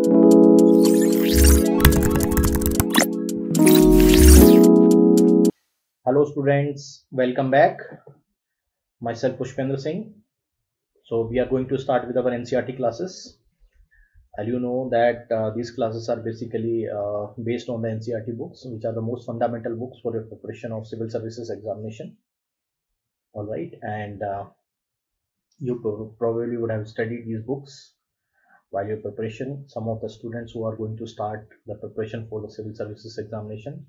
Hello students, welcome back. Myself Pushpendra Singh. So we are going to start with our NCERT classes. And you know that uh, these classes are basically uh, based on the NCERT books, which are the most fundamental books for your preparation of civil services examination. All right, and uh, you probably would have studied these books while your preparation. Some of the students who are going to start the preparation for the civil services examination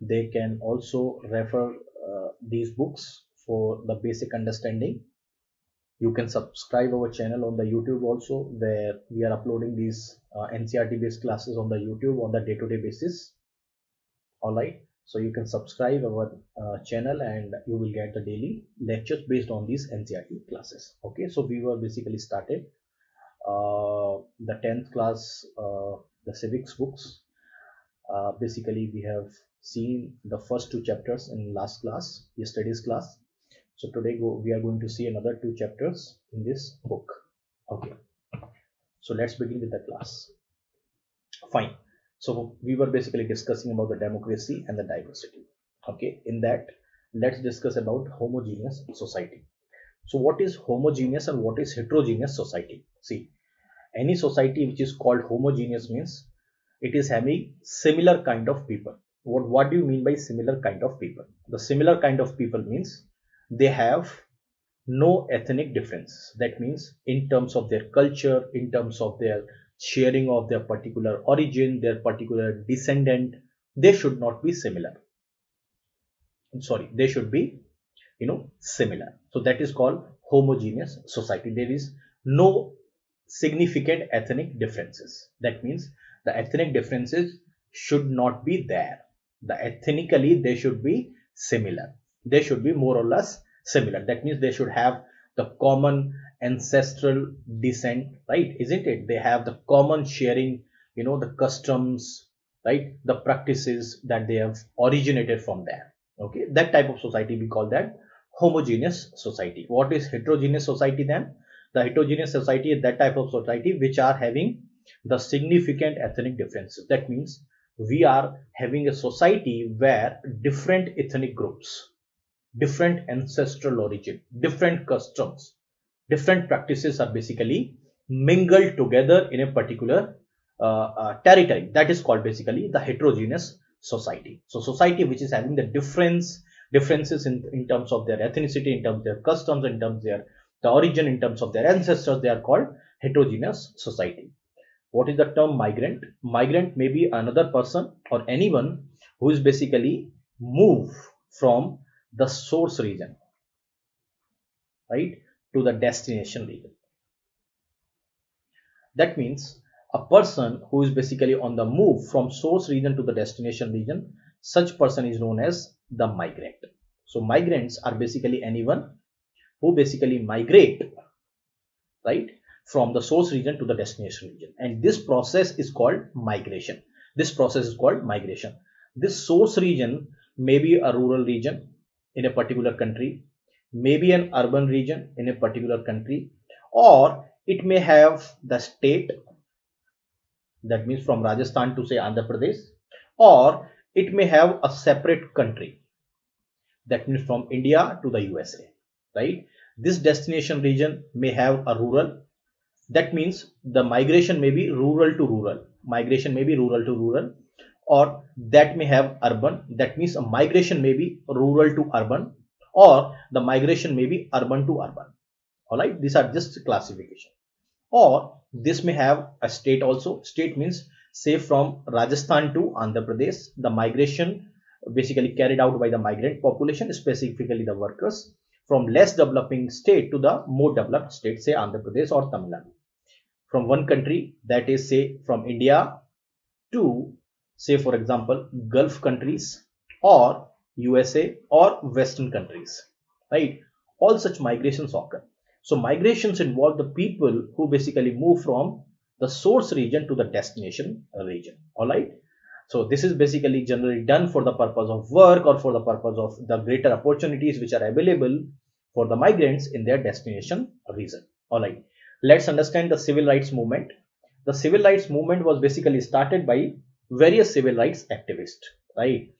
they can also refer uh, these books for the basic understanding. You can subscribe our channel on the youtube also where we are uploading these uh, ncert based classes on the youtube on the day-to-day basis. All right? So you can subscribe our uh, channel and you will get the daily lectures based on these ncert classes. Okay? So we were basically started the 10th class uh, the civics books. Uh, basically we have seen the first two chapters in last class yesterday's class. So today go, we are going to see another two chapters in this book. Okay. So let's begin with the class. Fine. So we were basically discussing about the democracy and the diversity. Okay. In that let's discuss about homogeneous society. So what is homogeneous and what is heterogeneous society? See any society which is called homogeneous means it is having similar kind of people. What what do you mean by similar kind of people? The similar kind of people means they have no ethnic difference. That means in terms of their culture in terms of their sharing of their particular origin their particular descendant they should not be similar. I'm sorry they should be you know similar. So that is called homogeneous society. There is no significant ethnic differences. That means the ethnic differences should not be there. The ethnically they should be similar. They should be more or less similar. That means they should have the common ancestral descent right? Isn't it? They have the common sharing you know the customs right? The practices that they have originated from there. Okay? That type of society we call that homogeneous society. What is heterogeneous society then the heterogeneous society is that type of society which are having the significant ethnic differences that means we are having a society where different ethnic groups, different ancestral origin, different customs, different practices are basically mingled together in a particular uh, uh, territory. That is called basically the heterogeneous society. So society which is having the difference differences in, in terms of their ethnicity, in terms of their customs, in terms of their the origin, in terms of their ancestors, they are called heterogeneous society. What is the term migrant? Migrant may be another person or anyone who is basically move from the source region, right, to the destination region. That means a person who is basically on the move from source region to the destination region, such person is known as the migrant. So migrants are basically anyone who basically migrate, right, from the source region to the destination region. And this process is called migration. This process is called migration. This source region may be a rural region in a particular country maybe an urban region in a particular country or it may have the state that means from rajasthan to say andhra pradesh or it may have a separate country that means from india to the usa right? This destination region may have a rural. That means the migration may be rural to rural. Migration may be rural to rural. Or that may have urban. That means a migration may be rural to urban. Or the migration may be urban to urban. All right these are just classification. Or this may have a state also. State means say from rajasthan to andhra pradesh the migration basically carried out by the migrant population specifically the workers from less developing state to the more developed state say andhra pradesh or tamil nadu from one country that is say from India to say for example Gulf countries or USA or Western countries, right? All such migrations occur. So migrations involve the people who basically move from the source region to the destination region. All right. So this is basically generally done for the purpose of work or for the purpose of the greater opportunities which are available for the migrants in their destination region. All right let's understand the civil rights movement. The civil rights movement was basically started by various civil rights activists right?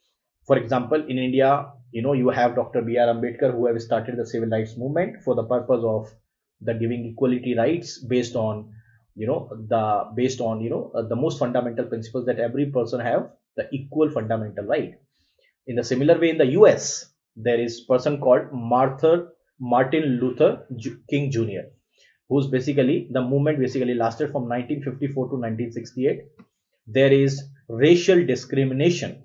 For example in india you know you have dr b.r ambedkar who have started the civil rights movement for the purpose of the giving equality rights based on you know the based on you know uh, the most fundamental principles that every person have the equal fundamental right? In the similar way in the us there is person called martha martin luther king jr who's basically the movement basically lasted from 1954 to 1968 there is racial discrimination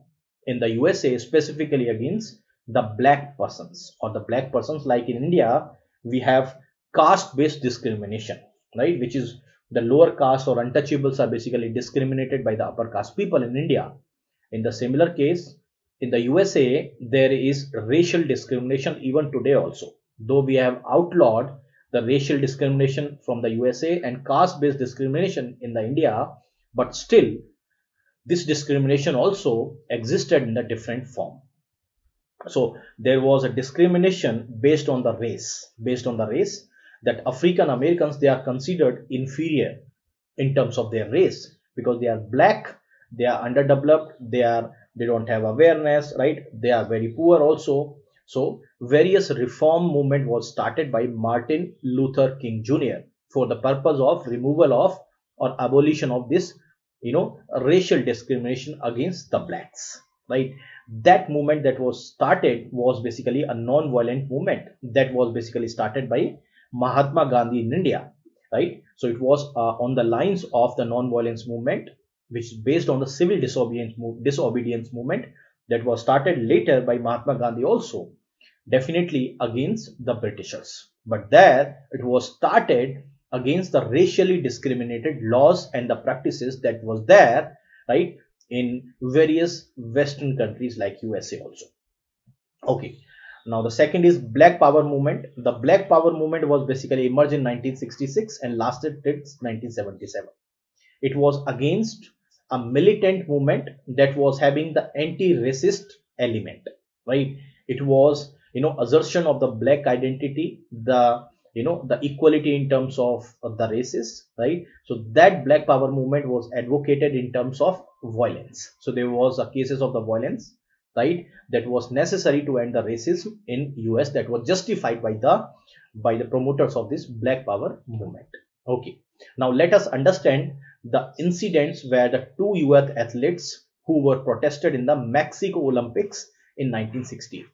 in the usa specifically against the black persons or the black persons. Like in india we have caste based discrimination right? Which is the lower caste or untouchables are basically discriminated by the upper caste people in india. In the similar case in the usa there is racial discrimination even today also. Though we have outlawed the racial discrimination from the usa and caste based discrimination in the india but still this discrimination also existed in a different form. So there was a discrimination based on the race based on the race that African Americans they are considered inferior in terms of their race because they are black, they are underdeveloped, they are they don't have awareness, right? They are very poor also. So various reform movement was started by Martin Luther King Jr. for the purpose of removal of or abolition of this you know racial discrimination against the blacks right that movement that was started was basically a non-violent movement that was basically started by Mahatma Gandhi in India, right? So it was uh, on the lines of the non-violence movement, which is based on the civil disobedience, disobedience movement that was started later by Mahatma Gandhi also, definitely against the Britishers. But there it was started against the racially discriminated laws and the practices that was there, right, in various Western countries like USA also. Okay, now the second is Black Power movement. The Black Power movement was basically emerged in 1966 and lasted till 1977. It was against a militant movement that was having the anti-racist element, right? It was, you know, assertion of the black identity, the you know the equality in terms of, the races right so that black power movement was advocated in terms of violence so there was a cases of the violence right that was necessary to end the racism in us that was justified by the by the promoters of this black power movement. Okay. Now let us understand the incidents where the two us athletes who were protested in the mexico olympics in 1968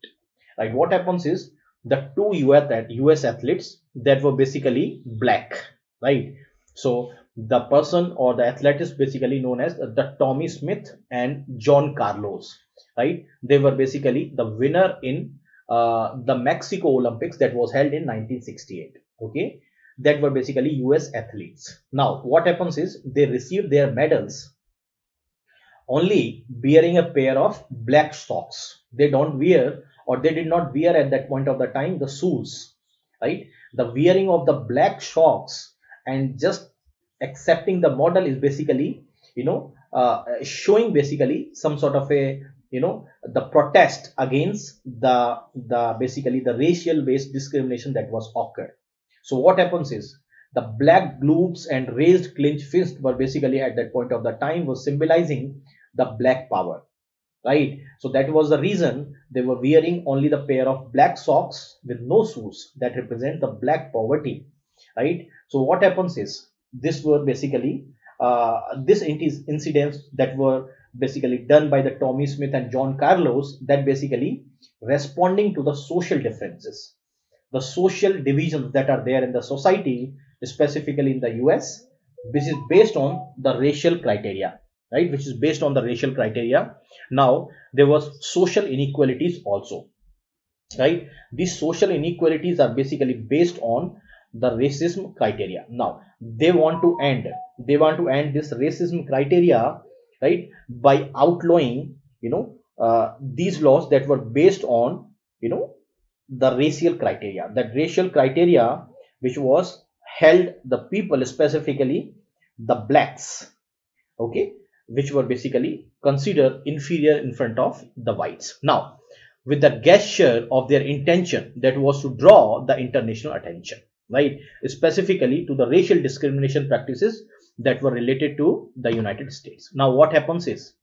right what happens is the two us US athletes that were basically black right? So the person or the athlete is basically known as the tommie Smith and John Carlos right? They were basically the winner in uh, the mexico olympics that was held in 1968 okay? That were basically us athletes. Now what happens is they received their medals only bearing a pair of black socks. They don't wear or they did not wear at that point of the time the shoes right? The wearing of the black socks and just accepting the model is basically you know uh, showing basically some sort of a you know the protest against the the basically the racial based discrimination that was occurred. So what happens is the black globes and raised clenched fists were basically at that point of the time was symbolizing the black power right? So that was the reason they were wearing only the pair of black socks with no shoes that represent the black poverty right? So what happens is this were basically uh, this incidents that were basically done by the Tommie Smith and John Carlos that basically responding to the social differences, the social divisions that are there in the society, specifically in the US, which is based on the racial criteria, right? Which is based on the racial criteria. Now, there was social inequalities also, right? These social inequalities are basically based on the racism criteria. Now, they want to end, they want to end this racism criteria right? By outlawing you know uh, these laws that were based on you know the racial criteria. That racial criteria which was held the people specifically the blacks okay? Which were basically considered inferior in front of the whites. Now with the gesture of their intention that was to draw the international attention right? Specifically to the racial discrimination practices that were related to the United States. Now what happens is,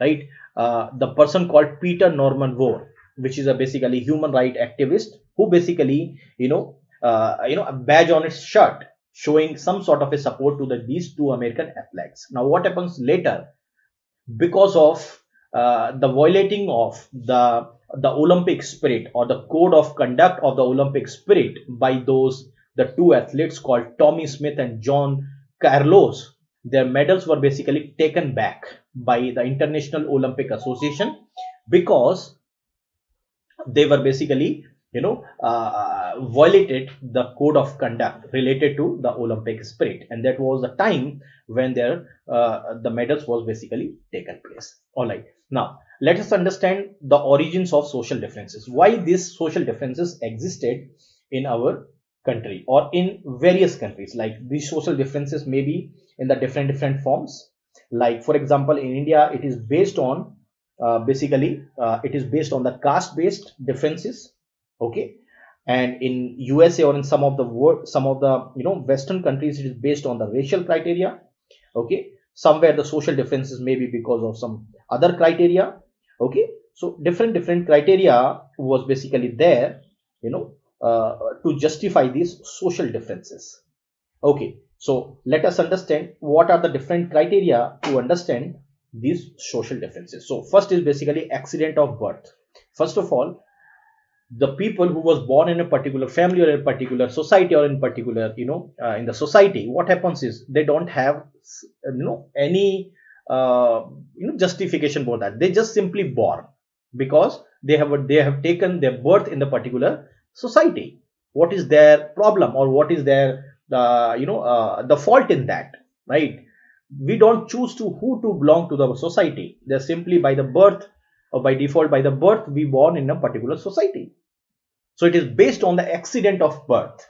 right, uh, the person called Peter Norman Ward, which is a basically human right activist who basically, you know, uh, you know, a badge on his shirt showing some sort of a support to the, these two American athletes. Now what happens later, because of uh, the violating of the the Olympic spirit or the code of conduct of the Olympic spirit by those the two athletes called Tommie Smith and John Carlos, their medals were basically taken back by the International Olympic Association because they were basically, you know, uh, violated the code of conduct related to the Olympic spirit, and that was the time when their uh, the medals was basically taken place. All right, now let us understand the origins of social differences. Why these social differences existed in our country or in various countries. Like these social differences may be in the different different forms. Like for example in india it is based on uh, basically uh, it is based on the caste based differences okay? And in usa or in some of the world some of the you know western countries it is based on the racial criteria okay? Somewhere the social differences may be because of some other criteria okay? So different different criteria was basically there you know uh, to justify these social differences. Okay, so let us understand what are the different criteria to understand these social differences. So first is basically accident of birth. First of all, the people who was born in a particular family or a particular society or in particular, you know, uh, in the society, what happens is they don't have, you know, any, uh, you know, justification for that. They just simply born because they have they have taken their birth in the particular society. What is their problem or what is their uh, you know uh, the fault in that right? We don't choose to who to belong to the society. They're simply by the birth or by default by the birth we born in a particular society. So it is based on the accident of birth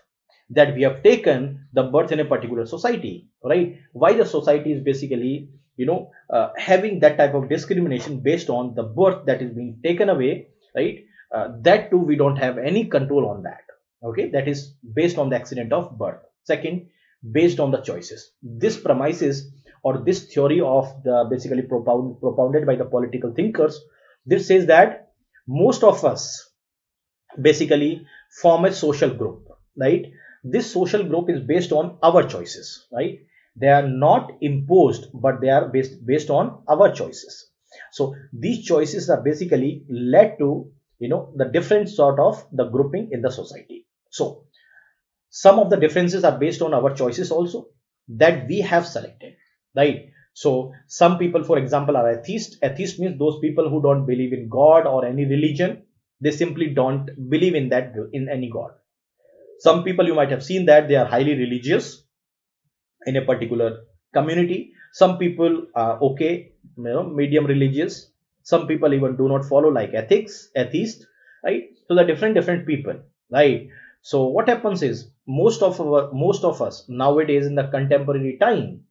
that we have taken the birth in a particular society right? Why the society is basically you know uh, having that type of discrimination based on the birth that is being taken away right uh, that too we don't have any control on that. Okay? That is based on the accident of birth. Second based on the choices. This premises or this theory of the basically propound, propounded by the political thinkers this says that most of us basically form a social group right? This social group is based on our choices right? They are not imposed but they are based based on our choices. So these choices are basically led to you know the different sort of the grouping in the society. So some of the differences are based on our choices also that we have selected right? So some people for example are atheist. Atheist means those people who don't believe in god or any religion. They simply don't believe in that in any god. Some people you might have seen that they are highly religious in a particular community. Some people are okay you know medium religious some people even do not follow like ethics atheist right? So the different different people right? So what happens is most of our most of us nowadays in the contemporary time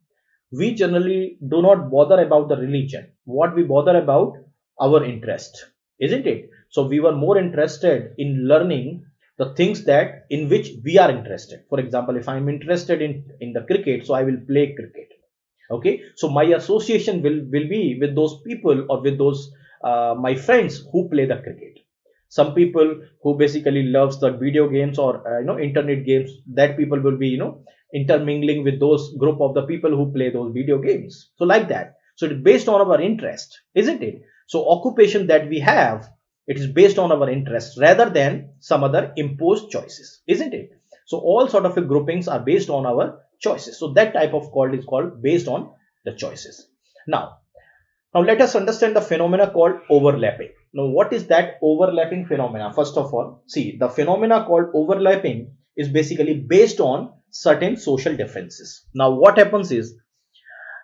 we generally do not bother about the religion. What we bother about our interest isn't it? So we were more interested in learning the things that in which we are interested. For example if i'm interested in in the cricket so i will play cricket okay? So my association will will be with those people or with those uh, my friends who play the cricket. Some people who basically loves the video games or uh, you know internet games that people will be you know intermingling with those group of the people who play those video games. So like that. So it's based on our interest isn't it? So occupation that we have it is based on our interest rather than some other imposed choices isn't it? So all sort of groupings are based on our choices. So that type of call is called based on the choices. Now, now let us understand the phenomena called overlapping. Now, what is that overlapping phenomena? First of all, see the phenomena called overlapping is basically based on certain social differences. Now, what happens is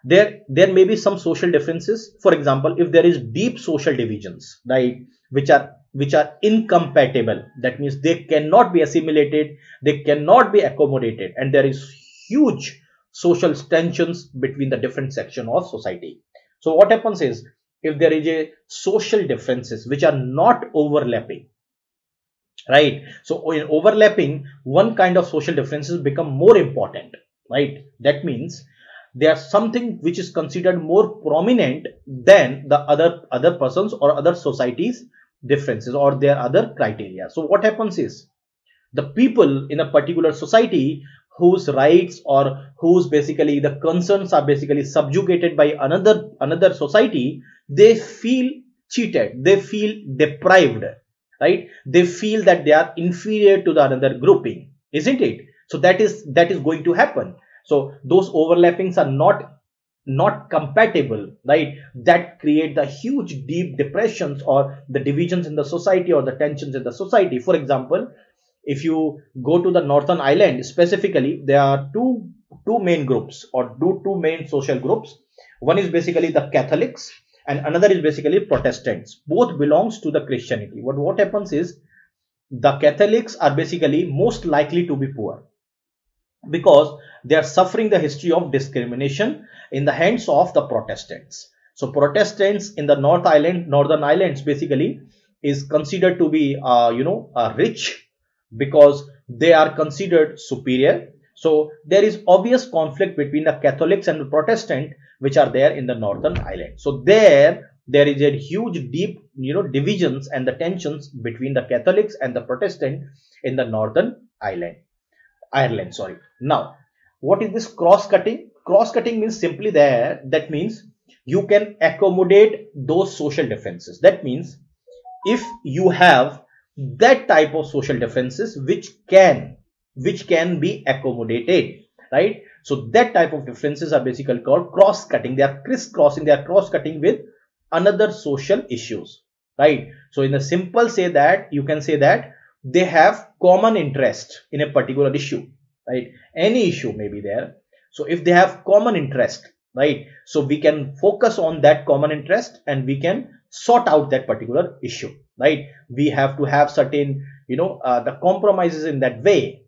there there may be some social differences. For example, if there is deep social divisions, right, which are which are incompatible, that means they cannot be assimilated, they cannot be accommodated, and there is huge social tensions between the different section of society. So what happens is if there is a social differences which are not overlapping, right? So in overlapping, one kind of social differences become more important, right? That means they are something which is considered more prominent than the other other persons or other societies differences or their other criteria so what happens is the people in a particular society whose rights or whose basically the concerns are basically subjugated by another another society they feel cheated. They feel deprived right? They feel that they are inferior to the another grouping isn't it? So that is that is going to happen. So those overlappings are not not compatible right? That create the huge deep depressions or the divisions in the society or the tensions in the society. For example if you go to the northern ireland specifically there are two two main groups or two, two main social groups. One is basically the catholics and another is basically protestants. Both belongs to the christianity. What what happens is the catholics are basically most likely to be poor because they are suffering the history of discrimination in the hands of the protestants. So protestants in the north island northern islands basically is considered to be uh, you know uh, rich because they are considered superior. So there is obvious conflict between the Catholics and the Protestant which are there in the Northern Ireland. So there, there is a huge deep, you know, divisions and the tensions between the Catholics and the Protestant in the Northern Ireland. Ireland, sorry. Now, what is this cross-cutting? Cross-cutting means simply there, that means you can accommodate those social differences. That means if you have that type of social differences which can which can be accommodated right? So that type of differences are basically called cross cutting they are crisscrossing they are cross cutting with another social issues right? So in a simple say that you can say that they have common interest in a particular issue right? Any issue may be there. So if they have common interest right? So we can focus on that common interest and we can sort out that particular issue right? We have to have certain you know uh, the compromises in that way.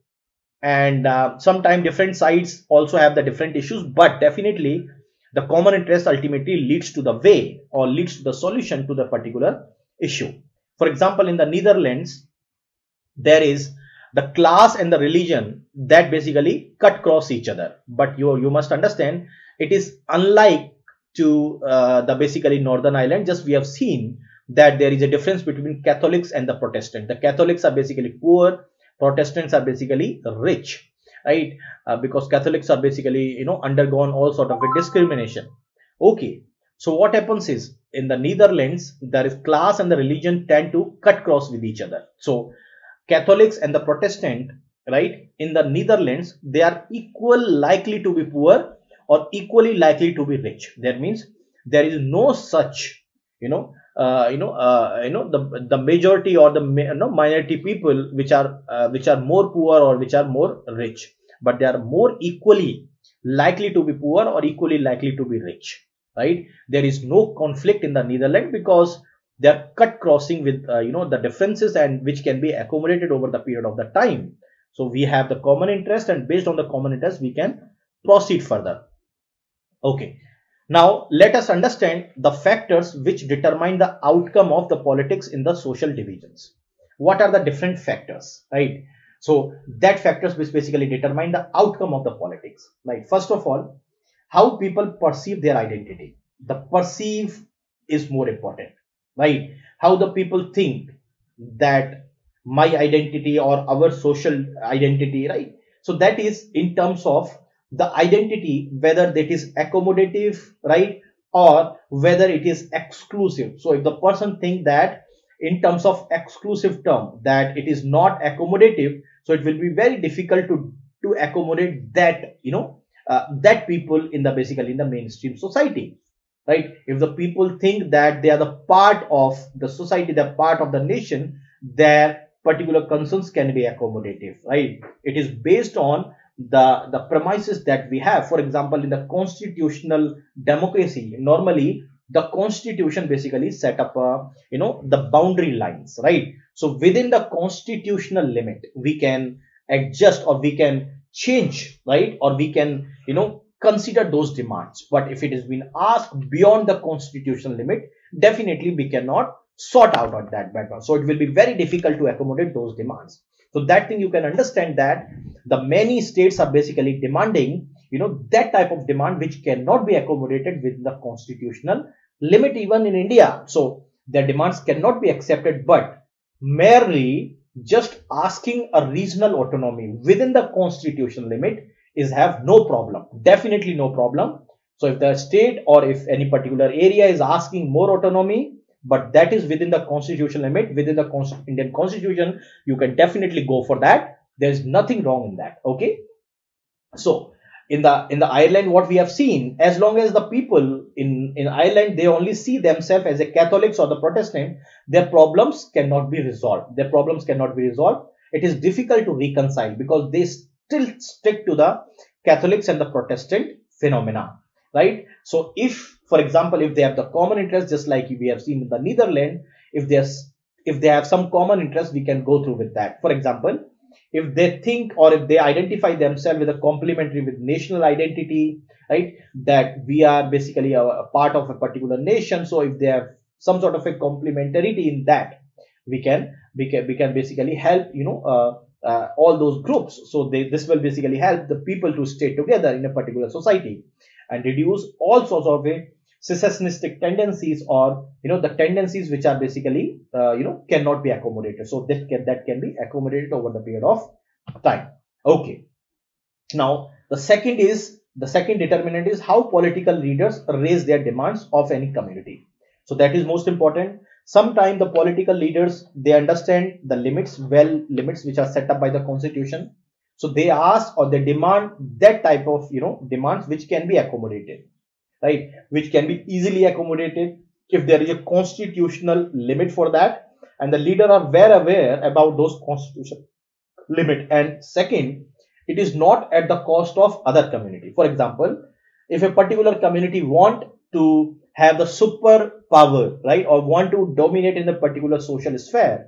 And uh, sometimes different sides also have the different issues but definitely the common interest ultimately leads to the way or leads to the solution to the particular issue. For example in the netherlands there is the class and the religion that basically cut cross each other. But you you must understand it is unlike to uh, the basically northern ireland just we have seen that there is a difference between Catholics and the Protestant. The Catholics are basically poor, Protestants are basically rich, right? Uh, because Catholics are basically, you know, undergone all sort of a discrimination. Okay, so what happens is in the Netherlands, there is class and the religion tend to cut cross with each other. So Catholics and the Protestant, right, in the Netherlands, they are equal likely to be poor or equally likely to be rich. That means there is no such, you know, uh, you know uh, you know the the majority or the you know, minority people which are uh, which are more poor or which are more rich but they are more equally likely to be poor or equally likely to be rich right? There is no conflict in the netherlands because they are cut crossing with uh, you know the differences and which can be accommodated over the period of the time. So we have the common interest and based on the common interest we can proceed further okay now, let us understand the factors which determine the outcome of the politics in the social divisions. What are the different factors, right? So, that factors which basically determine the outcome of the politics, right? First of all, how people perceive their identity. The perceive is more important, right? How the people think that my identity or our social identity, right? So, that is in terms of the identity whether that is accommodative right or whether it is exclusive. So if the person think that in terms of exclusive term that it is not accommodative so it will be very difficult to to accommodate that you know uh, that people in the basically in the mainstream society right? If the people think that they are the part of the society they're part of the nation their particular concerns can be accommodative right? It is based on the the premises that we have. For example in the constitutional democracy normally the constitution basically set up a, you know the boundary lines right? So within the constitutional limit we can adjust or we can change right? Or we can you know consider those demands. But if it has been asked beyond the constitutional limit definitely we cannot sort out on that background so it will be very difficult to accommodate those demands so that thing you can understand that the many states are basically demanding you know that type of demand which cannot be accommodated within the constitutional limit even in india. So their demands cannot be accepted but merely just asking a regional autonomy within the constitutional limit is have no problem definitely no problem. So if the state or if any particular area is asking more autonomy but that is within the constitutional limit within the indian constitution you can definitely go for that. There's nothing wrong in that okay? So in the in the ireland what we have seen as long as the people in in ireland they only see themselves as a catholics or the protestant their problems cannot be resolved. Their problems cannot be resolved. It is difficult to reconcile because they still stick to the catholics and the protestant phenomena right? So if for example if they have the common interest just like we have seen in the netherlands if there's if they have some common interest we can go through with that. For example if they think or if they identify themselves with a complementary with national identity right that we are basically a, a part of a particular nation. So if they have some sort of a complementarity in that we can we can we can basically help you know uh, uh, all those groups. So they, this will basically help the people to stay together in a particular society and reduce all sorts of a secessionistic tendencies or you know the tendencies which are basically uh, you know cannot be accommodated so that can that can be accommodated over the period of time. Okay. Now the second is the second determinant is how political leaders raise their demands of any community. So that is most important. Sometimes the political leaders they understand the limits well limits which are set up by the constitution so they ask or they demand that type of you know demands which can be accommodated right? Which can be easily accommodated if there is a constitutional limit for that. And the leader are well aware about those constitutional limit. And second it is not at the cost of other community. For example if a particular community want to have the super power right or want to dominate in a particular social sphere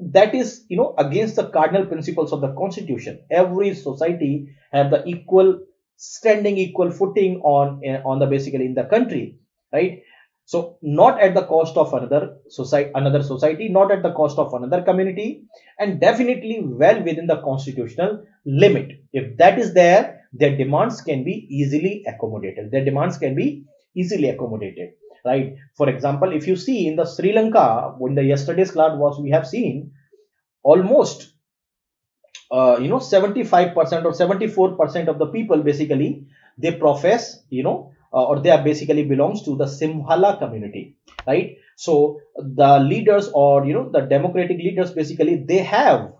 that is you know against the cardinal principles of the constitution. Every society have the equal standing equal footing on eh, on the basically in the country right? So not at the cost of another society another society not at the cost of another community and definitely well within the constitutional limit. If that is there their demands can be easily accommodated. Their demands can be easily accommodated right? For example if you see in the sri lanka when the yesterday's cloud was we have seen almost uh, you know 75% or 74% of the people basically they profess you know uh, or they are basically belongs to the Sinhala community right? So the leaders or you know the democratic leaders basically they have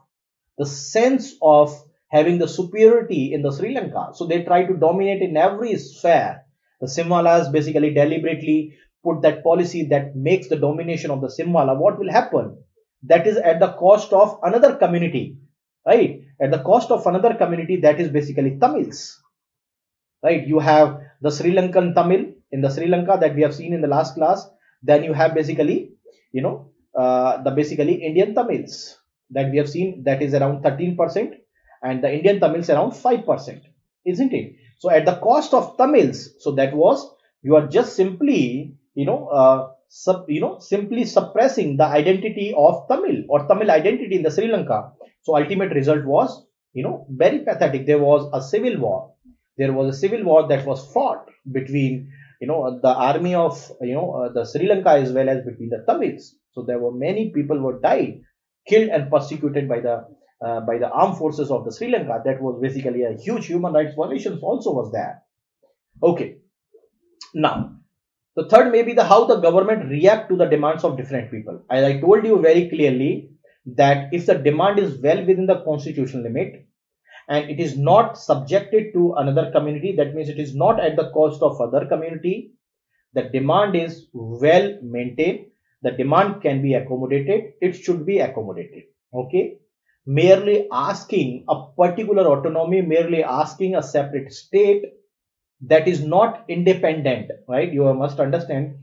the sense of having the superiority in the Sri Lanka. So they try to dominate in every sphere. The Sinhalas basically deliberately put that policy that makes the domination of the Sinhala what will happen? That is at the cost of another community right? At the cost of another community that is basically tamils right? You have the sri lankan tamil in the sri lanka that we have seen in the last class then you have basically you know uh, the basically indian tamils that we have seen that is around 13% and the indian tamils around 5% isn't it? So at the cost of tamils so that was you are just simply you know uh, sub, you know simply suppressing the identity of tamil or tamil identity in the sri lanka so ultimate result was, you know, very pathetic. There was a civil war. There was a civil war that was fought between, you know, the army of, you know, uh, the Sri Lanka as well as between the Tamils. So there were many people who died, killed and persecuted by the uh, by the armed forces of the Sri Lanka. That was basically a huge human rights violations also was there. Okay. Now, the third may be the how the government react to the demands of different people. As I told you very clearly, that if the demand is well within the constitutional limit and it is not subjected to another community that means it is not at the cost of other community the demand is well maintained the demand can be accommodated it should be accommodated okay merely asking a particular autonomy merely asking a separate state that is not independent right? You must understand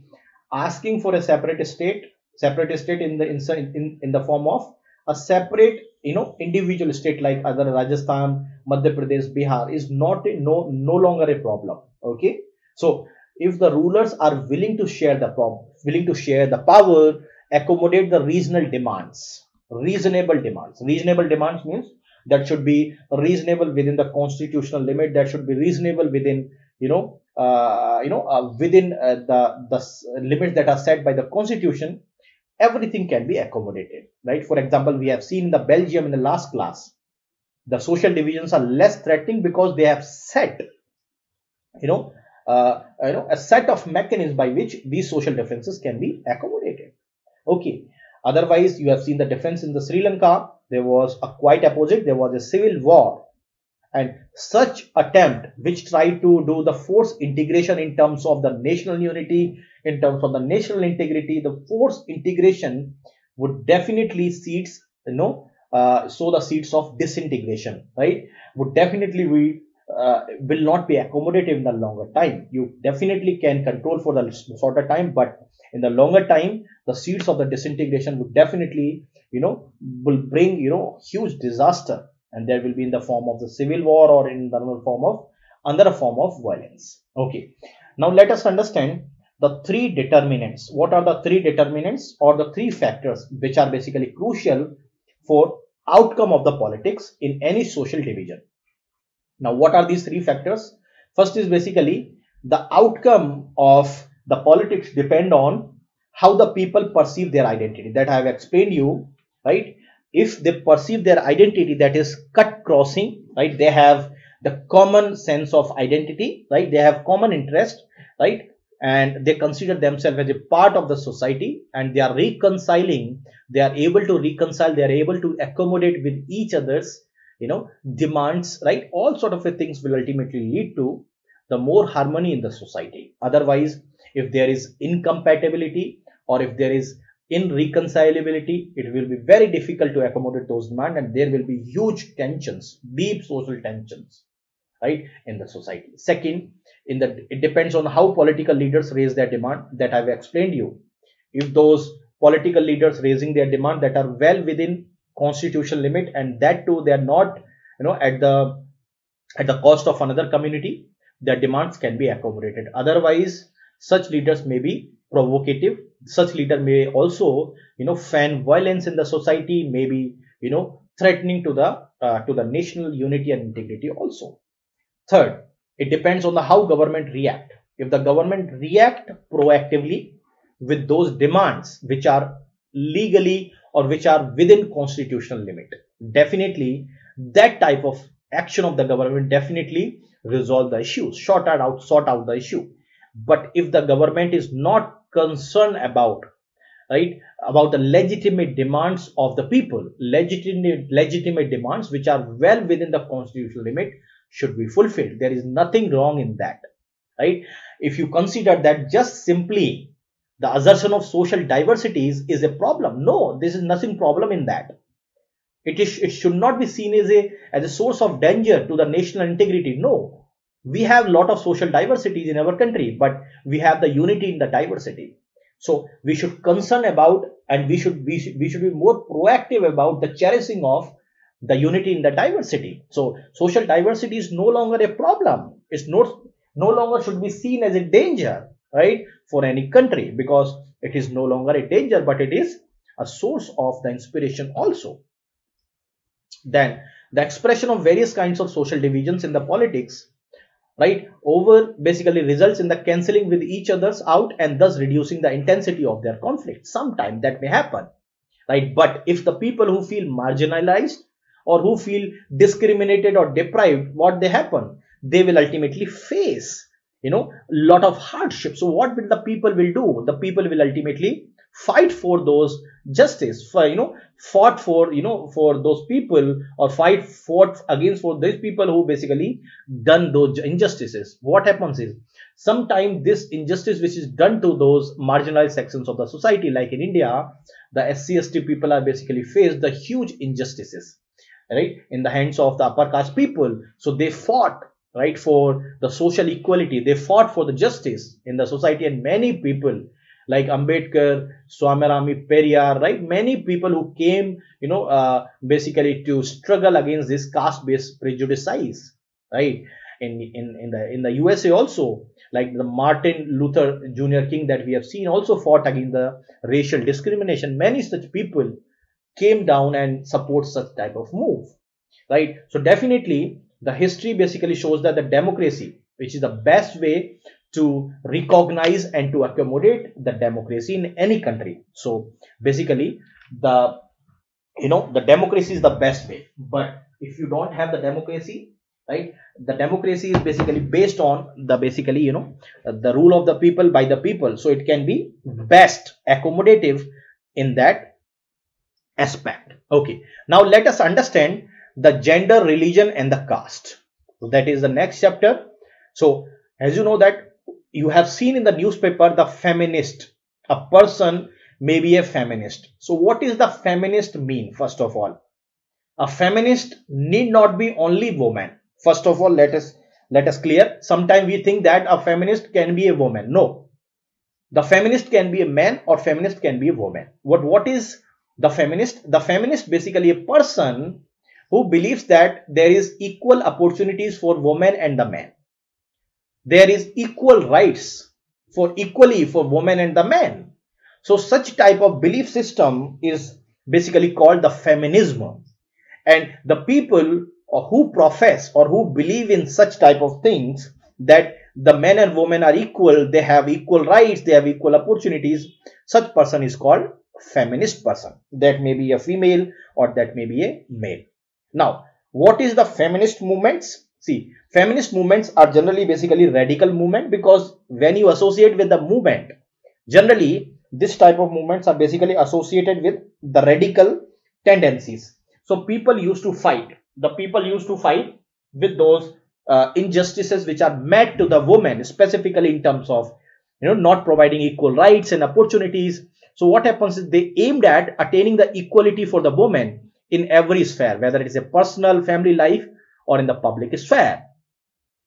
asking for a separate state separate state in the in, in in the form of a separate you know individual state like other rajasthan madhya pradesh bihar is not no no longer a problem okay? So if the rulers are willing to share the problem willing to share the power accommodate the regional demands reasonable demands. Reasonable demands means that should be reasonable within the constitutional limit that should be reasonable within you know uh, you know uh, within uh, the the limits that are set by the constitution everything can be accommodated right? For example we have seen in the belgium in the last class the social divisions are less threatening because they have set you know uh, you know a set of mechanisms by which these social differences can be accommodated. Okay otherwise you have seen the difference in the sri lanka. There was a quite opposite. There was a civil war and such attempt which try to do the force integration in terms of the national unity in terms of the national integrity the force integration would definitely seeds you know uh, sow the seeds of disintegration right? Would definitely we uh, will not be accommodative in the longer time. You definitely can control for the shorter time but in the longer time the seeds of the disintegration would definitely you know will bring you know huge disaster and there will be in the form of the civil war or in the form of another form of violence. Okay. Now let us understand the three determinants. What are the three determinants or the three factors which are basically crucial for outcome of the politics in any social division? Now what are these three factors? First is basically the outcome of the politics depend on how the people perceive their identity. That i have explained you right if they perceive their identity that is cut crossing right they have the common sense of identity right they have common interest right and they consider themselves as a part of the society and they are reconciling they are able to reconcile they are able to accommodate with each other's you know demands right all sort of things will ultimately lead to the more harmony in the society. Otherwise if there is incompatibility or if there is irreconcilability, it will be very difficult to accommodate those demands and there will be huge tensions, deep social tensions, right, in the society. Second, in the it depends on how political leaders raise their demand that I've explained you. If those political leaders raising their demand that are well within constitutional limit and that too they are not you know at the at the cost of another community their demands can be accommodated otherwise such leaders may be provocative such leader may also you know fan violence in the society maybe you know threatening to the uh, to the national unity and integrity also. Third it depends on the how government react. If the government react proactively with those demands which are legally or which are within constitutional limit definitely that type of action of the government definitely resolve the issues sort out sort out the issue. But if the government is not concern about right about the legitimate demands of the people. Legitimate legitimate demands which are well within the constitutional limit should be fulfilled. There is nothing wrong in that right? If you consider that just simply the assertion of social diversities is a problem no this is nothing problem in that. It is it should not be seen as a as a source of danger to the national integrity no we have a lot of social diversities in our country but we have the unity in the diversity. So we should concern about and we should be we should be more proactive about the cherishing of the unity in the diversity. So social diversity is no longer a problem. It's not no longer should be seen as a danger right for any country because it is no longer a danger but it is a source of the inspiration also. Then the expression of various kinds of social divisions in the politics right? Over basically results in the cancelling with each others out and thus reducing the intensity of their conflict. Sometime that may happen right? But if the people who feel marginalized or who feel discriminated or deprived what they happen? They will ultimately face you know a lot of hardship. So what will the people will do? The people will ultimately fight for those justice for you know fought for you know for those people or fight fought against for those people who basically done those injustices. What happens is sometimes this injustice which is done to those marginalized sections of the society like in india the scst people are basically faced the huge injustices right in the hands of the upper caste people. So they fought right for the social equality. They fought for the justice in the society and many people like Ambedkar, Swaminarayan Periyar, right? Many people who came, you know, uh, basically to struggle against this caste-based prejudices, right? In, in, in the in the USA also, like the Martin Luther Jr. King that we have seen also fought against the racial discrimination. Many such people came down and support such type of move. right so definitely the history basically shows that the democracy which is the best way to recognize and to accommodate the democracy in any country. So basically the you know the democracy is the best way. But if you don't have the democracy right the democracy is basically based on the basically you know the rule of the people by the people. So it can be mm-hmm. best accommodative in that aspect. Okay. Now let us understand the gender religion and the caste. So that is the next chapter. So as you know that you have seen in the newspaper the feminist. A person may be a feminist. So what is the feminist mean first of all? A feminist need not be only woman. First of all let us let us clear. Sometimes we think that a feminist can be a woman. No. The feminist can be a man or feminist can be a woman. What what is the feminist? The feminist basically a person who believes that there is equal opportunities for women and the man there is equal rights for equally for women and the man. So such type of belief system is basically called the feminism. And the people who profess or who believe in such type of things that the men and women are equal they have equal rights they have equal opportunities such person is called feminist person. That may be a female or that may be a male. Now what is the feminist movements? See feminist movements are generally basically radical movement because when you associate with the movement generally this type of movements are basically associated with the radical tendencies. So people used to fight. The people used to fight with those uh, injustices which are met to the women specifically in terms of you know not providing equal rights and opportunities. So what happens is they aimed at attaining the equality for the woman in every sphere whether it is a personal family life or in the public sphere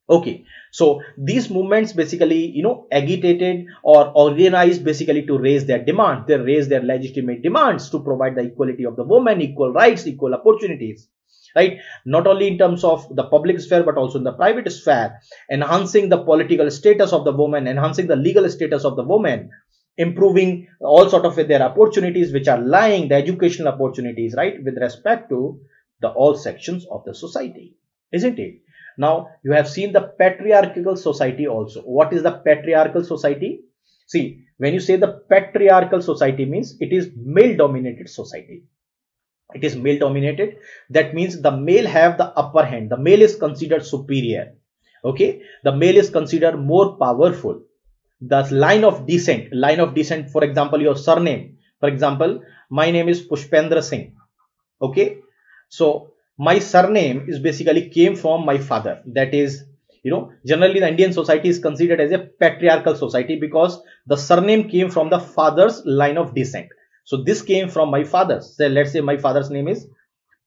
okay. So these movements basically you know agitated or organized basically to raise their demand. They raise their legitimate demands to provide the equality of the woman equal rights equal opportunities. Right? Not only in terms of the public sphere but also in the private sphere. Enhancing the political status of the woman enhancing the legal status of the woman improving all sort of their opportunities which are lying the educational opportunities right with respect to the all sections of the society. Isn't it now you have seen the patriarchal society also. What is the patriarchal society? See when you say the patriarchal society means it is male dominated society. It is male dominated that means the male have the upper hand. The male is considered superior. Okay? The male is considered more powerful. The line of descent. Line of descent for example your surname. For example my name is pushpendra singh. Okay? So my surname is basically came from my father that is you know generally the indian society is considered as a patriarchal society because the surname came from the father's line of descent so this came from my father. So let's say my father's name is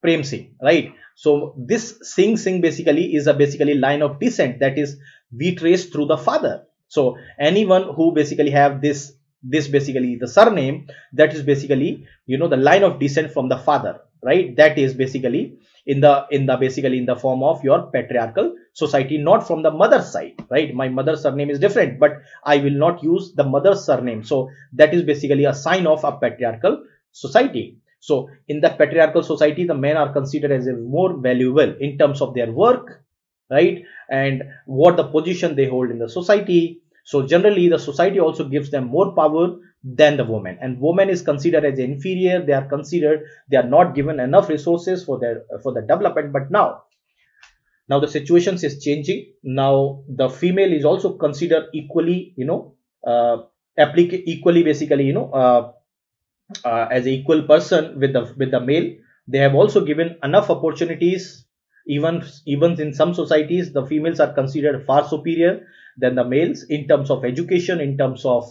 Prem Singh, right? So this Singh Singh basically is a basically line of descent that is we trace through the father. So anyone who basically have this this basically the surname that is basically you know the line of descent from the father, right? That is basically in the in the basically in the form of your patriarchal society not from the mother's side right? My mother's surname is different but i will not use the mother's surname. So that is basically a sign of a patriarchal society. So in the patriarchal society the men are considered as more valuable in terms of their work right? And what the position they hold in the society. So generally the society also gives them more power than the woman and woman is considered as inferior. They are considered they are not given enough resources for their for the development. But now now the situation is changing. Now the female is also considered equally you know uh, equally basically you know uh, uh, as equal person with the with the male. They have also given enough opportunities. Even even in some societies the females are considered far superior than the males in terms of education in terms of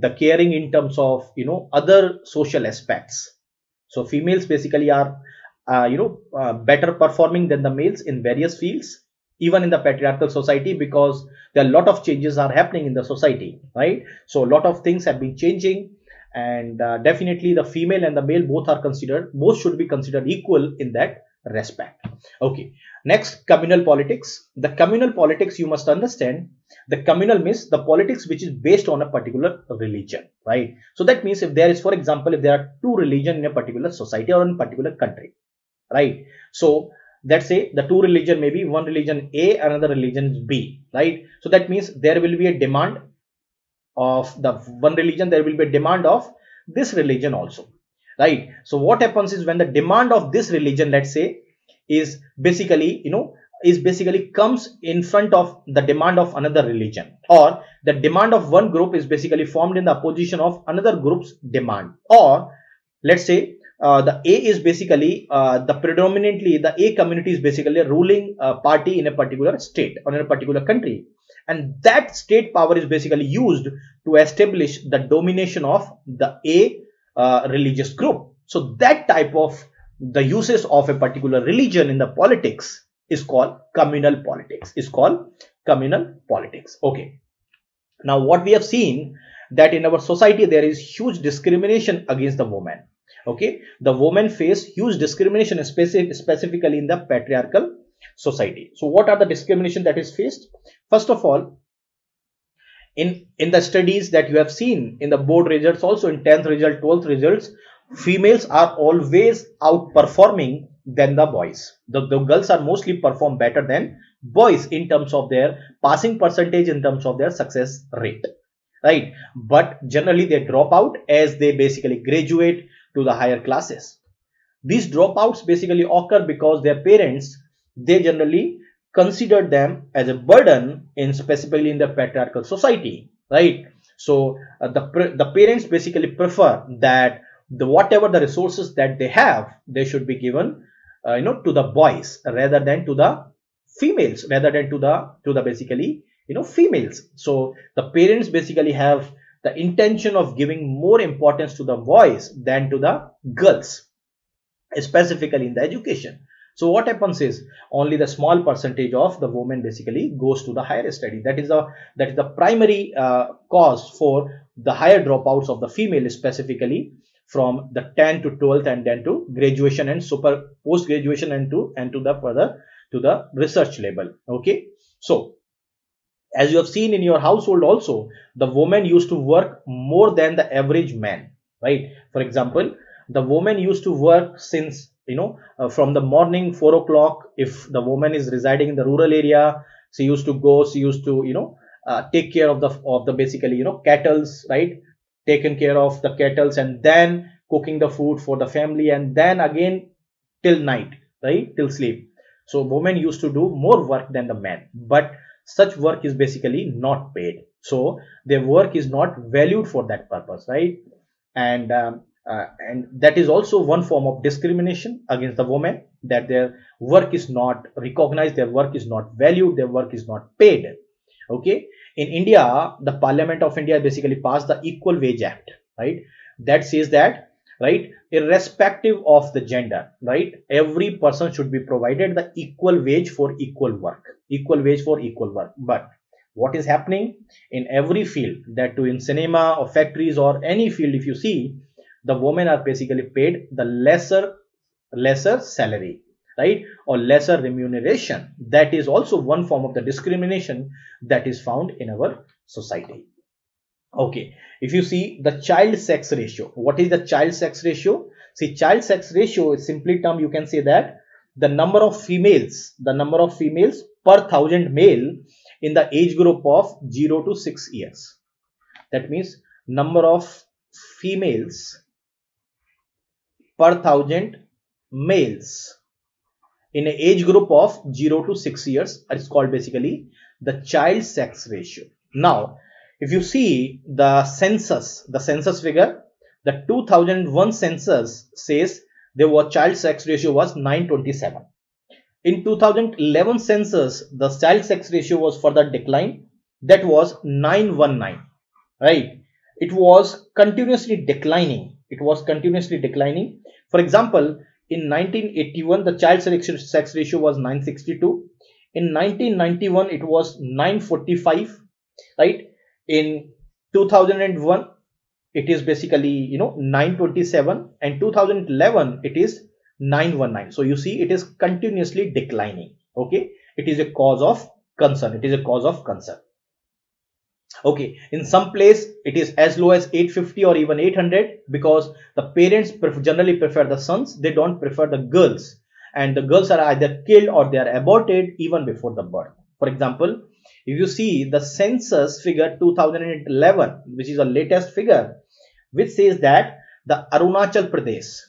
the caring in terms of you know other social aspects. So females basically are uh, you know uh, better performing than the males in various fields even in the patriarchal society because there are a lot of changes are happening in the society right? So a lot of things have been changing and uh, definitely the female and the male both are considered both should be considered equal in that respect. Okay. Next communal politics. The communal politics you must understand the communal means the politics which is based on a particular religion right? So that means if there is for example if there are two religion in a particular society or in a particular country right? So let's say the two religion maybe one religion a another religion b right? So that means there will be a demand of the one religion there will be a demand of this religion also right? So what happens is when the demand of this religion let's say is basically you know is basically comes in front of the demand of another religion or the demand of one group is basically formed in the opposition of another group's demand or let's say uh, the A is basically uh, the predominantly the A community is basically a ruling uh, party in a particular state or in a particular country. And that state power is basically used to establish the domination of the A religious group. So that type of the uses of a particular religion in the politics is called communal politics is called communal politics. Okay. Now what we have seen that in our society there is huge discrimination against the woman okay. The women face huge discrimination specific, specifically in the patriarchal society. So what are the discrimination that is faced? First of all in in the studies that you have seen in the board results also in 10th result 12th results females are always outperforming than the boys. The, the girls are mostly perform better than boys in terms of their passing percentage in terms of their success rate. Right? But generally they drop out as they basically graduate to the higher classes. These dropouts basically occur because their parents they generally consider them as a burden in specifically in the patriarchal society right? So uh, the the parents basically prefer that the whatever the resources that they have they should be given uh, you know to the boys rather than to the females rather than to the to the basically you know females. So the parents basically have the intention of giving more importance to the boys than to the girls specifically in the education so what happens is only the small percentage of the women basically goes to the higher study. That is the that is the primary uh, cause for the higher dropouts of the female specifically from the 10 to 12th and then to graduation and super post graduation and to and to the further to the research level. Okay. So as you have seen in your household also the woman used to work more than the average man right for example the woman used to work since you know uh, from the morning four o'clock if the woman is residing in the rural area she used to go she used to you know uh, take care of the of the basically you know cattles right? Taking care of the cattles and then cooking the food for the family and then again till night right? Till sleep. So women used to do more work than the men but such work is basically not paid. So their work is not valued for that purpose right? And um, uh, and that is also one form of discrimination against the women that their work is not recognized their work is not valued their work is not paid. Okay? In india the parliament of india basically passed the equal wage act right? That says that right irrespective of the gender right every person should be provided the equal wage for equal work equal wage for equal work. But what is happening in every field that to in cinema or factories or any field if you see the women are basically paid the lesser lesser salary right? Or lesser remuneration. That is also one form of the discrimination that is found in our society. Okay. If you see the child sex ratio what is the child sex ratio? See child sex ratio is simply term you can say that the number of females the number of females per thousand male in the age group of 0 to 6 years. That means number of females per thousand males. In an age group of 0 to 6 years it's called basically the child sex ratio. Now if you see the census the census figure the 2001 census says the child sex ratio was 927 in 2011 census the child sex ratio was further declined. That was 919 right? It was continuously declining it was continuously declining for example, in 1981, the child sex ratio was 962. In 1991, it was 945, right? In 2001, it is basically, you know, 927 and 2011, it is 919. So you see, it is continuously declining. Okay. It is a cause of concern. It is a cause of concern okay in some place it is as low as 850 or even 800 because the parents generally prefer the sons they don't prefer the girls and the girls are either killed or they are aborted even before the birth. For example, if you see the census figure 2011, which is the latest figure, which says that the Arunachal Pradesh,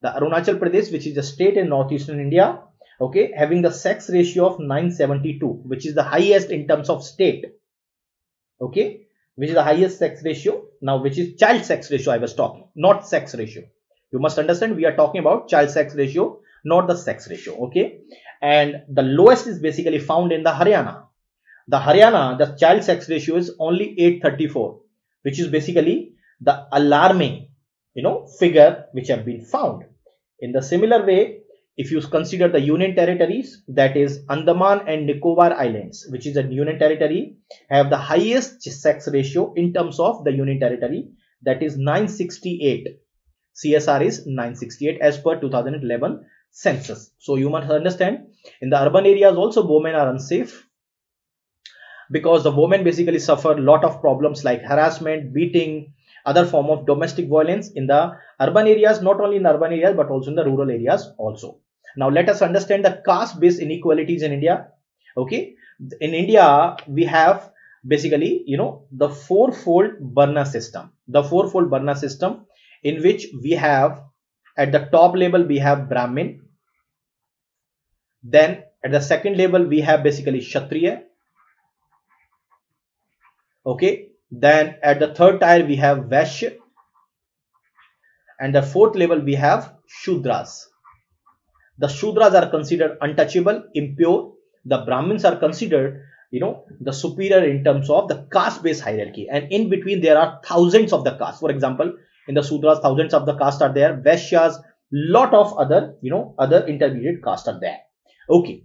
the Arunachal Pradesh, which is a state in northeastern India, okay, having the sex ratio of 972, which is the highest in terms of state, okay, which is the highest sex ratio, now which is child sex ratio I was talking, not sex ratio. You must understand we are talking about child sex ratio, not the sex ratio, okay, and the lowest is basically found in the Haryana. The Haryana, the child sex ratio is only 834, which is basically the alarming, you know, figure which have been found. In the similar way, if you consider the union territories, that is Andaman and Nicobar Islands, which is a union territory, have the highest sex ratio in terms of the union territory, that is 968. CSR is 968 as per 2011 census. So you must understand in the urban areas also women are unsafe because the women basically suffer a lot of problems like harassment, beating, other form of domestic violence in the urban areas, not only in urban areas but also in the rural areas also. Now let us understand the caste based inequalities in India. Okay, in India we have basically you know the fourfold Varna system. The fourfold Varna system in which we have at the top level we have Brahmin. Then at the second level we have basically Kshatriya. Okay, then at the third tier we have Vaishya. And the fourth level we have Shudras. The Shudras are considered untouchable, impure. The Brahmins are considered, you know, the superior in terms of the caste-based hierarchy. And in between there are thousands of the castes. For example, in the Sudras, thousands of the castes are there. Vaishyas, lot of other, you know, other intermediate castes are there. Okay.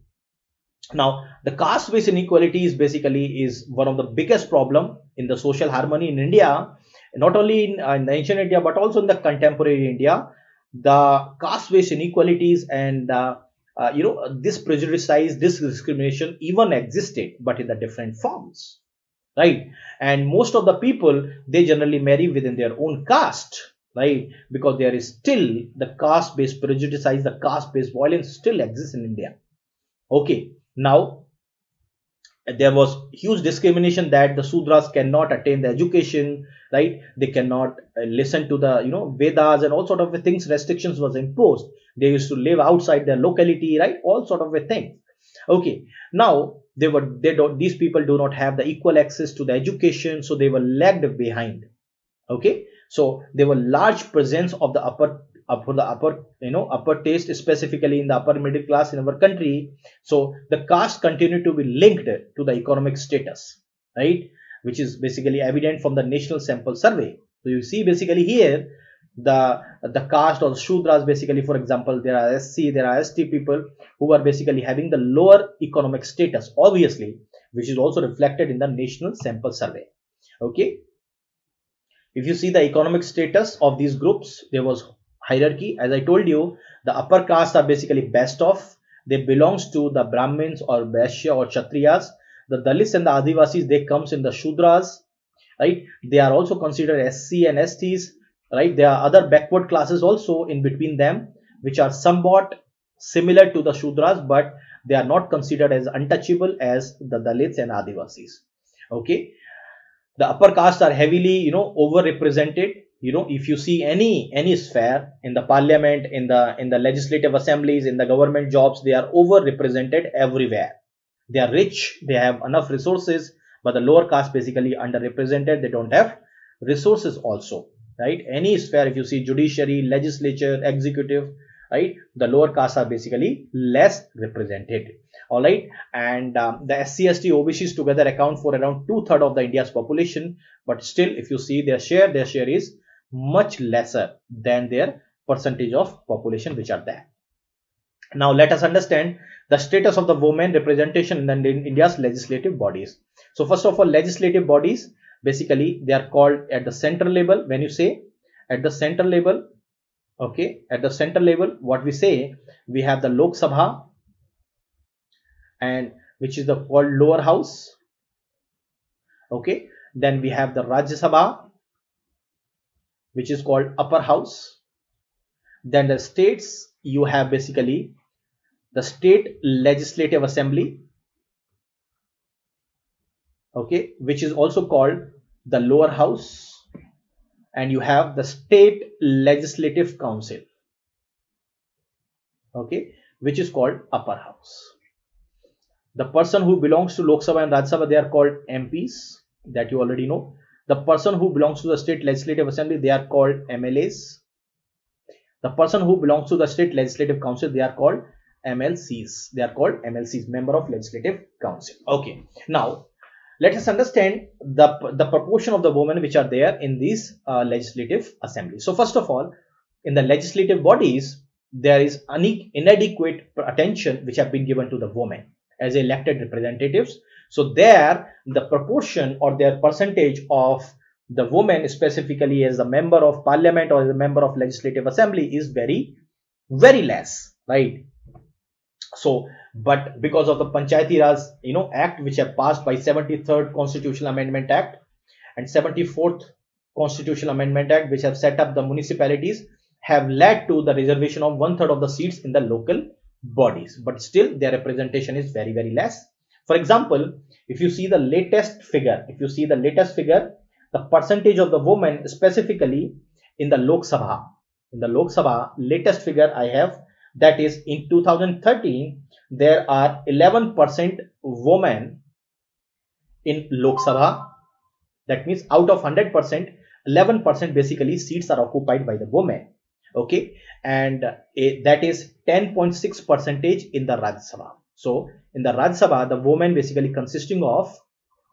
Now, the caste-based inequality is basically is one of the biggest problem in the social harmony in India, not only in, uh, in the ancient India but also in the contemporary India. The caste-based inequalities and uh, uh, you know this prejudice, this discrimination even existed, but in the different forms, right? And most of the people they generally marry within their own caste, right? Because there is still the caste-based prejudice, the caste-based violence still exists in India. Okay, now there was huge discrimination that the Sudras cannot attain the education, right? They cannot uh, listen to the, you know, Vedas and all sort of things, restrictions was imposed. They used to live outside their locality, right? All sort of a thing. Okay. Now they were, they don't, these people do not have the equal access to the education. So they were lagged behind. Okay. So there were large presence of the upper for the upper you know upper taste specifically in the upper middle class in our country. So the caste continue to be linked to the economic status right? Which is basically evident from the national sample survey. So you see basically here the the caste or shudras basically for example there are sc there are st people who are basically having the lower economic status obviously which is also reflected in the national sample survey. Okay? If you see the economic status of these groups there was hierarchy. As i told you the upper castes are basically best off they belongs to the brahmins or vaishya or kshatriyas. The dalits and the adivasis they comes in the shudras right? They are also considered sc and sts right? There are other backward classes also in between them which are somewhat similar to the shudras but they are not considered as untouchable as the dalits and adivasis okay? The upper castes are heavily you know overrepresented you know if you see any any sphere in the parliament in the in the legislative assemblies in the government jobs they are overrepresented everywhere. They are rich they have enough resources but the lower caste basically underrepresented they don't have resources also right? Any sphere if you see judiciary legislature executive right the lower castes are basically less represented all right and um, the scst obcs together account for around two-thirds of the india's population but still if you see their share their share is much lesser than their percentage of population which are there. Now let us understand the status of the women representation in India's legislative bodies. So first of all, legislative bodies, basically they are called at the central level. When you say at the central level, okay, at the central level, what we say, we have the Lok Sabha and which is the called lower house. Okay, then we have the Rajya Sabha which is called upper house. Then the states you have basically the state legislative assembly okay which is also called the lower house. And you have the state legislative council okay which is called upper house. The person who belongs to lok sabha and rajya sabha they are called mps that you already know the person who belongs to the state legislative assembly they are called mlas the person who belongs to the state legislative council they are called mlcs they are called mlcs member of legislative council okay now let us understand the, the proportion of the women which are there in these uh, legislative assembly. So first of all, in the legislative bodies, there is inadequate attention which have been given to the women as elected representatives. So there, the proportion or their percentage of the women specifically as a member of parliament or as a member of legislative assembly is very, very less, right? So but because of the Panchayati Raj, you know, Act which have passed by 73rd Constitutional Amendment Act and 74th Constitutional Amendment Act which have set up the municipalities have led to the reservation of one third of the seats in the local bodies. But still their representation is very, very less. For example, if you see the latest figure, if you see the latest figure, the percentage of the women specifically in the Lok Sabha, in the Lok Sabha latest figure I have that is in 2013 there are 11% women in Lok Sabha. That means out of 100%, 11% basically seats are occupied by the women. Okay, and uh, that is 10.6 percentage in the Rajya Sabha. So in the Rajya Sabha, the women basically consisting of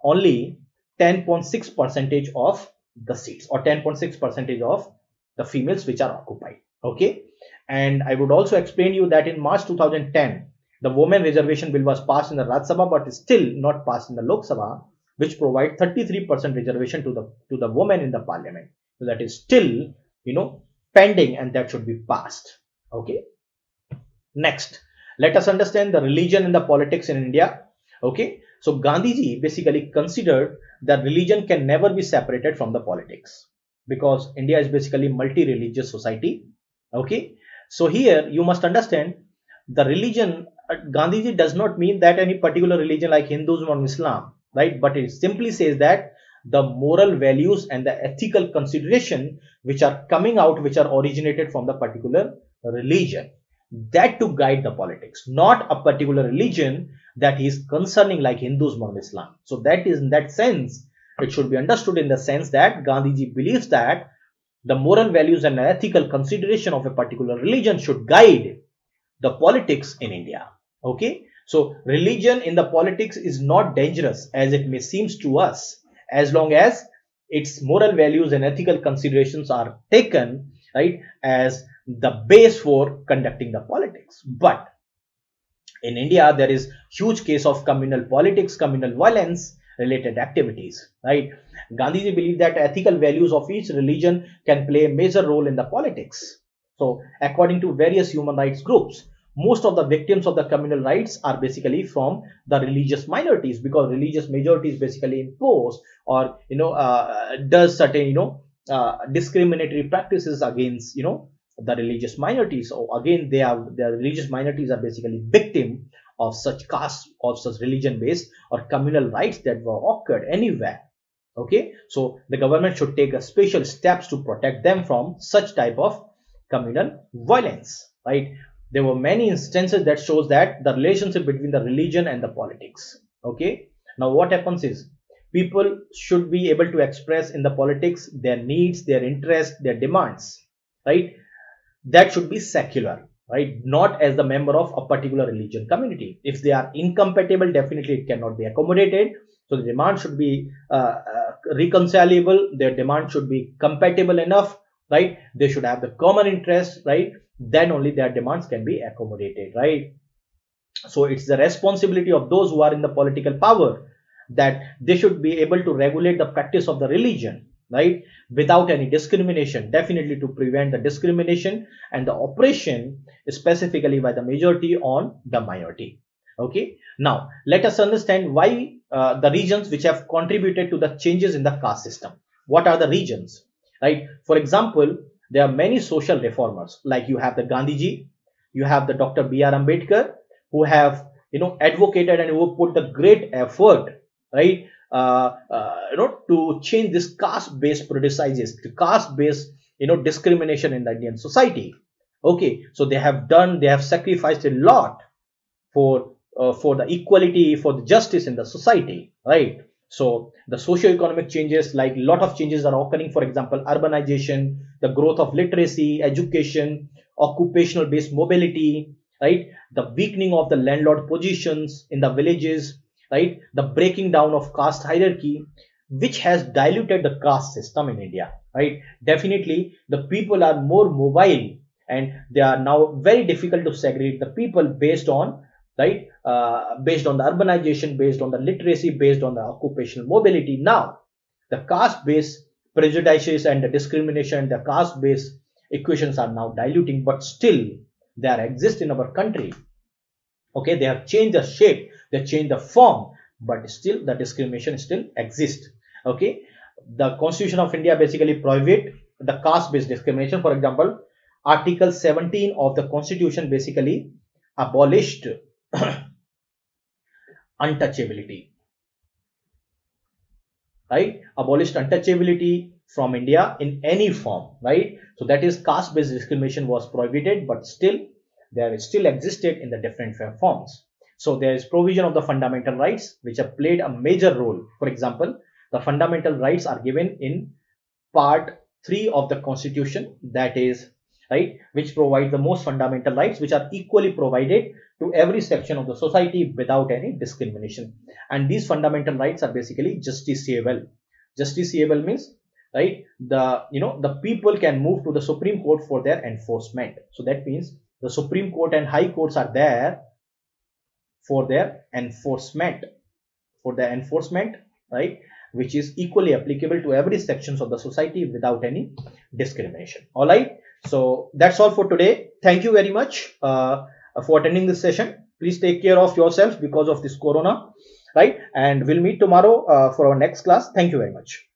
only 10.6 percentage of the seats or 10.6 percentage of the females which are occupied. Okay, and I would also explain you that in March 2010, the women reservation bill was passed in the Rajya Sabha but is still not passed in the Lok Sabha, which provide 33% reservation to the to the women in the parliament. So that is still, you know, pending and that should be passed. Okay. Next, let us understand the religion and the politics in India. Okay. So Gandhiji basically considered that religion can never be separated from the politics because India is basically multi-religious society. Okay. So here you must understand the religion uh, Gandhiji does not mean that any particular religion like Hinduism or Islam, right? But it simply says that the moral values and the ethical consideration which are coming out, which are originated from the particular religion, that to guide the politics, not a particular religion that is concerning like Hinduism or Islam. So that is in that sense, it should be understood in the sense that Gandhiji believes that the moral values and ethical consideration of a particular religion should guide the politics in India. Okay. So religion in the politics is not dangerous as it may seems to us as long as its moral values and ethical considerations are taken right as the base for conducting the politics. But in India, there is huge case of communal politics, communal violence related activities, right? Gandhiji believed that ethical values of each religion can play a major role in the politics. So according to various human rights groups, most of the victims of the communal rights are basically from the religious minorities because religious majorities basically impose or you know uh, does certain you know uh, discriminatory practices against you know the religious minorities so again they are the religious minorities are basically victim of such caste of such religion based or communal rights that were occurred anywhere. Okay? So the government should take a special steps to protect them from such type of communal violence right? There were many instances that shows that the relationship between the religion and the politics. Okay? Now what happens is people should be able to express in the politics their needs their interests their demands right that should be secular right? Not as the member of a particular religion community. If they are incompatible definitely it cannot be accommodated. So the demand should be uh, uh, reconcilable. Their demand should be compatible enough right? They should have the common interest right? Then only their demands can be accommodated right? So it's the responsibility of those who are in the political power that they should be able to regulate the practice of the religion right? Without any discrimination definitely to prevent the discrimination and the oppression specifically by the majority on the minority. Okay? Now let us understand why uh, the regions which have contributed to the changes in the caste system. What are the regions right? For example there are many social reformers like you have the Gandhiji, you have the dr b.r ambedkar who have you know advocated and who put the great effort right uh, uh, you know to change this caste based prejudices caste based you know discrimination in the indian society okay so they have done they have sacrificed a lot for uh, for the equality for the justice in the society right so the socio-economic changes, like a lot of changes are occurring. For example, urbanization, the growth of literacy, education, occupational based mobility, right? The weakening of the landlord positions in the villages, right? The breaking down of caste hierarchy, which has diluted the caste system in India, right? Definitely the people are more mobile and they are now very difficult to segregate the people based on right? Uh, based on the urbanization, based on the literacy, based on the occupational mobility. Now, the caste-based prejudices and the discrimination, the caste-based equations are now diluting, but still they are exist in our country. Okay, they have changed the shape, they change the form, but still the discrimination still exists. Okay, the Constitution of India basically prohibit the caste-based discrimination. For example, Article 17 of the Constitution basically abolished untouchability. Right? Abolished untouchability from india in any form right? So that is caste based discrimination was prohibited but still there still existed in the different forms so there is provision of the fundamental rights which have played a major role. For example the fundamental rights are given in part 3 of the constitution that is right which provide the most fundamental rights which are equally provided to every section of the society without any discrimination. And these fundamental rights are basically justiciable. Justiciable means right the you know the people can move to the supreme court for their enforcement. So that means the supreme court and high courts are there for their enforcement for the enforcement right which is equally applicable to every sections of the society without any discrimination all right so that's all for today thank you very much uh, for attending this session. Please take care of yourself because of this corona, right? And we'll meet tomorrow uh, for our next class. Thank you very much.